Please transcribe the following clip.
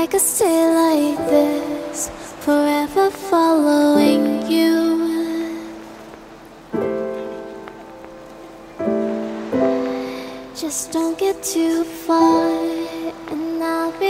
I could stay like this, forever following you. Just don't get too far, and I'll be